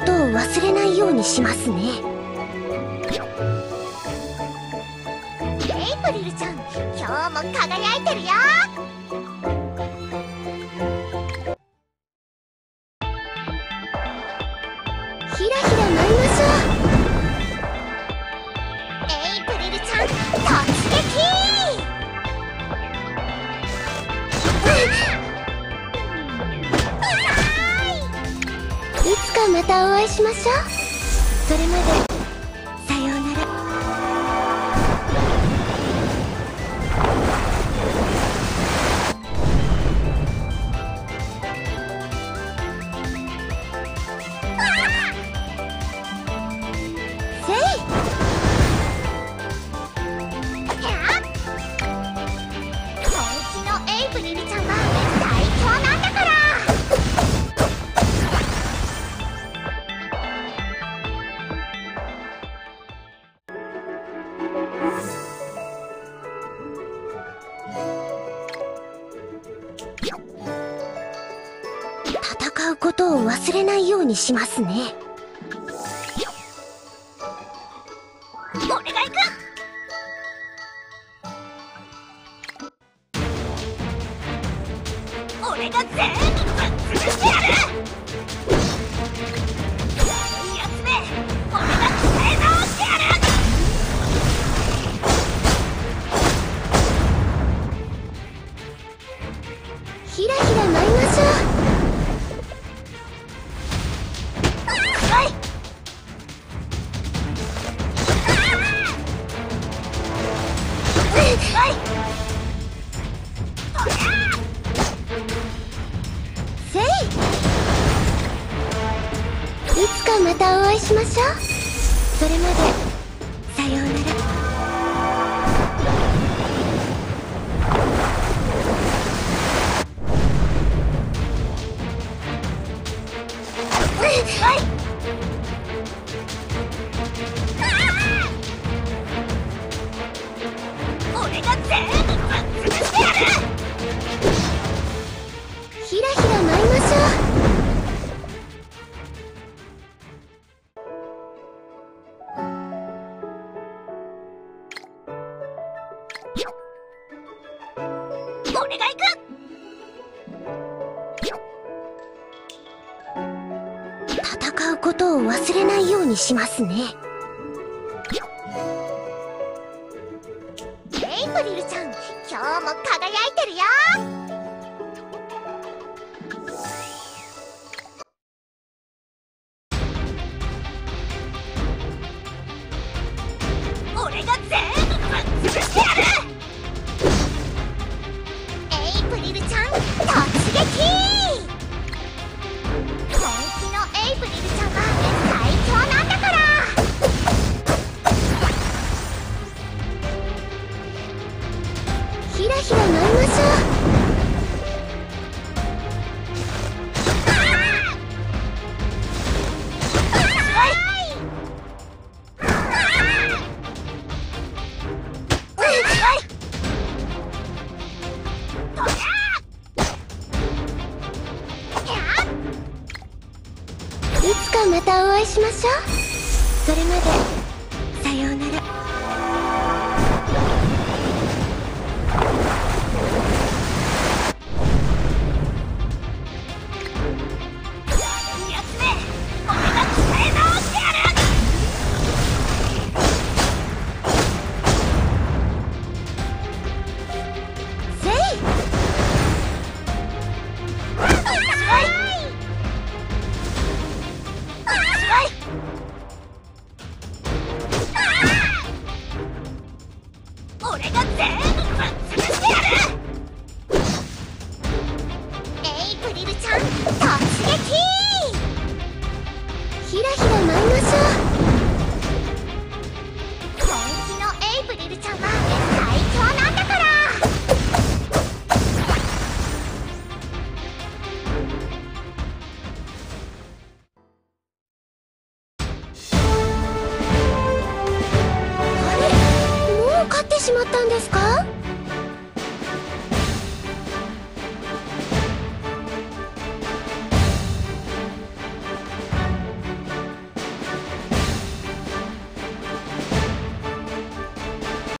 ことを忘れないようにしますね。エイプリルちゃん今日も輝いてるよ。ひらひら舞いましょう。エイプリルちゃん突撃。ういいつかまたお会いしましょう。それまで。ことを忘れないようにしますね。俺が行く俺が全部ぶっ潰してやる。いつかまたお会いしましょう。それまで。ひらひら舞いましょ俺が行く。戦うことを忘れないようにしますね。輝いてたお会いしましょう。それまでさようなら。プ